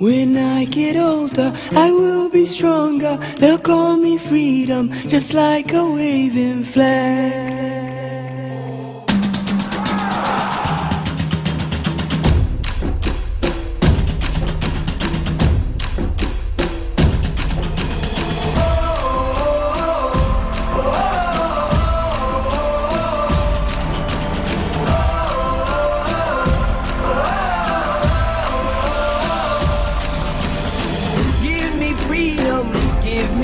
When I get older, I will be stronger. They'll call me freedom, just like a waving flag.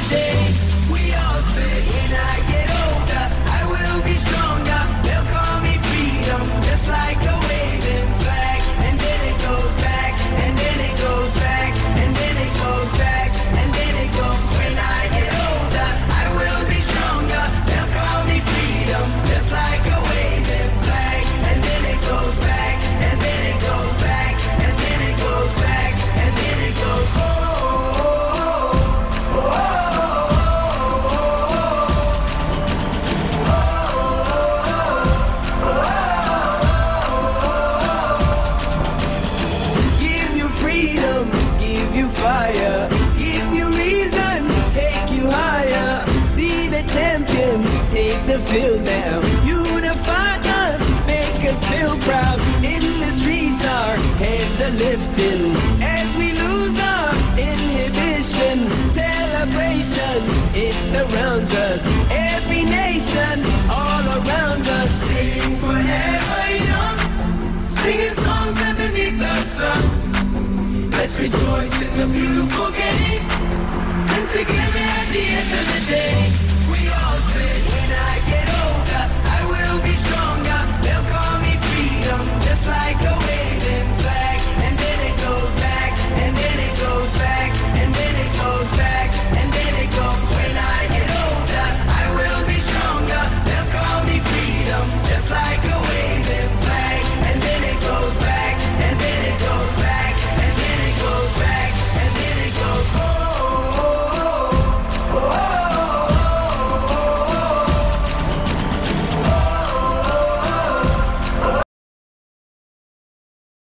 end of the day, we all say, when I fire, give you reason, take you higher. See the champions take the field now. Unify us, make us feel proud. In the streets, our heads are lifting as we lose our inhibition. Celebration, it surrounds us. Let's rejoice in the beautiful game.